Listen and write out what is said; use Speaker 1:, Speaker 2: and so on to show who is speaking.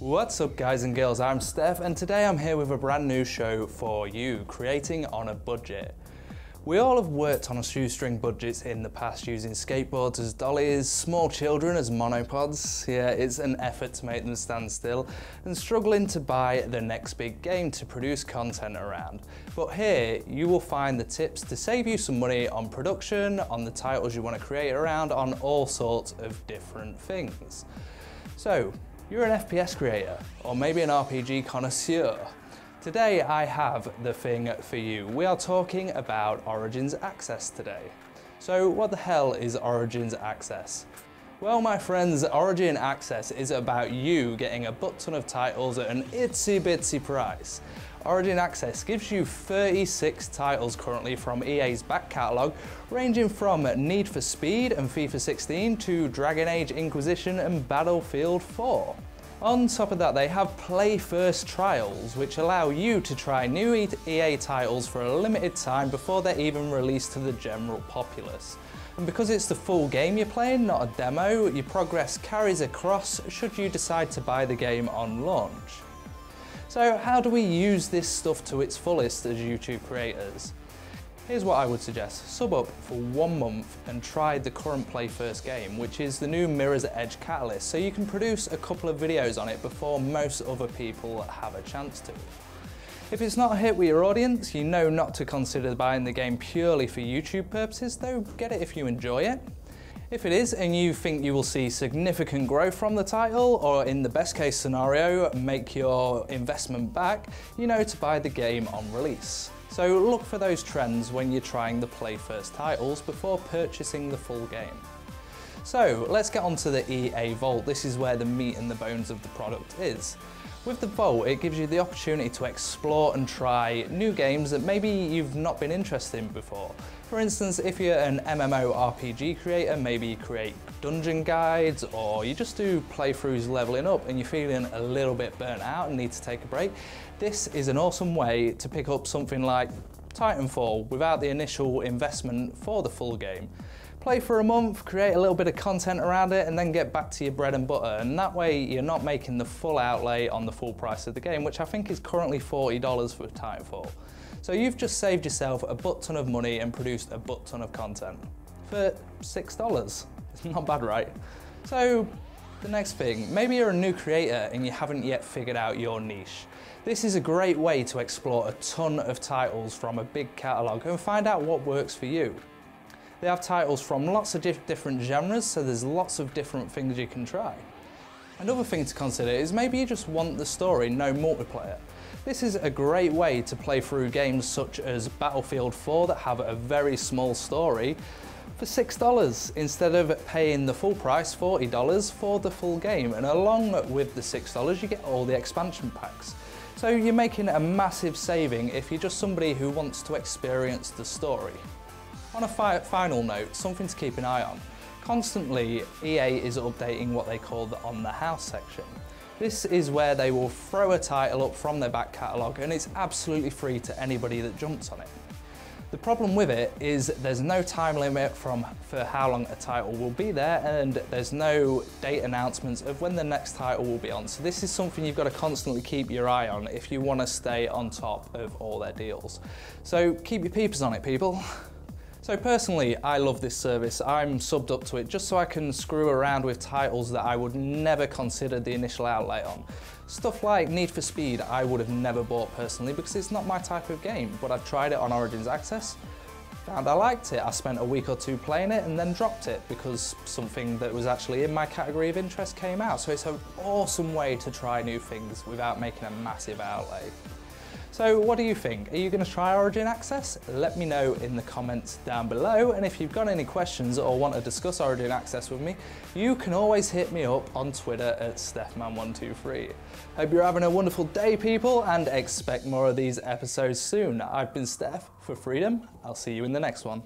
Speaker 1: What's up guys and girls, I'm Steph and today I'm here with a brand new show for you, Creating on a Budget. We all have worked on a shoestring budgets in the past using skateboards as dollies, small children as monopods. Yeah, it's an effort to make them stand still and struggling to buy the next big game to produce content around. But here you will find the tips to save you some money on production, on the titles you want to create around, on all sorts of different things. So, you're an FPS creator, or maybe an RPG connoisseur. Today I have the thing for you. We are talking about Origins Access today. So what the hell is Origins Access? Well my friends, Origin Access is about you getting a butt ton of titles at an itsy bitsy price. Origin Access gives you 36 titles currently from EA's back catalogue, ranging from Need for Speed and FIFA 16 to Dragon Age Inquisition and Battlefield 4. On top of that, they have Play First trials, which allow you to try new EA titles for a limited time before they're even released to the general populace. And because it's the full game you're playing, not a demo, your progress carries across should you decide to buy the game on launch. So how do we use this stuff to its fullest as YouTube creators? Here's what I would suggest. Sub up for one month and try the current Play First game, which is the new Mirror's Edge Catalyst, so you can produce a couple of videos on it before most other people have a chance to. If it's not a hit with your audience, you know not to consider buying the game purely for YouTube purposes, though get it if you enjoy it. If it is and you think you will see significant growth from the title, or in the best case scenario, make your investment back, you know to buy the game on release. So look for those trends when you're trying the play first titles before purchasing the full game. So let's get on to the EA Vault. This is where the meat and the bones of the product is. With the Vault, it gives you the opportunity to explore and try new games that maybe you've not been interested in before. For instance, if you're an MMORPG creator, maybe you create dungeon guides or you just do playthroughs leveling up and you're feeling a little bit burnt out and need to take a break, this is an awesome way to pick up something like Titanfall without the initial investment for the full game. Play for a month, create a little bit of content around it, and then get back to your bread and butter. And that way you're not making the full outlay on the full price of the game, which I think is currently $40 for Titanfall. So you've just saved yourself a butt ton of money and produced a butt ton of content for $6. It's not bad, right? So the next thing, maybe you're a new creator and you haven't yet figured out your niche. This is a great way to explore a ton of titles from a big catalogue and find out what works for you. They have titles from lots of different genres, so there's lots of different things you can try. Another thing to consider is maybe you just want the story, no multiplayer. This is a great way to play through games such as Battlefield 4 that have a very small story for $6 instead of paying the full price, $40 for the full game. And along with the $6, you get all the expansion packs. So you're making a massive saving if you're just somebody who wants to experience the story. On a fi final note, something to keep an eye on. Constantly, EA is updating what they call the On the House section. This is where they will throw a title up from their back catalogue and it's absolutely free to anybody that jumps on it. The problem with it is there's no time limit from for how long a title will be there and there's no date announcements of when the next title will be on. So this is something you've got to constantly keep your eye on if you want to stay on top of all their deals. So keep your peepers on it people. So personally, I love this service. I'm subbed up to it just so I can screw around with titles that I would never consider the initial outlay on. Stuff like Need for Speed I would have never bought personally because it's not my type of game, but I've tried it on Origins Access, found I liked it. I spent a week or two playing it and then dropped it because something that was actually in my category of interest came out. So it's an awesome way to try new things without making a massive outlay. So what do you think? Are you going to try Origin Access? Let me know in the comments down below. And if you've got any questions or want to discuss Origin Access with me, you can always hit me up on Twitter at StephMan123. Hope you're having a wonderful day, people, and expect more of these episodes soon. I've been Steph for Freedom. I'll see you in the next one.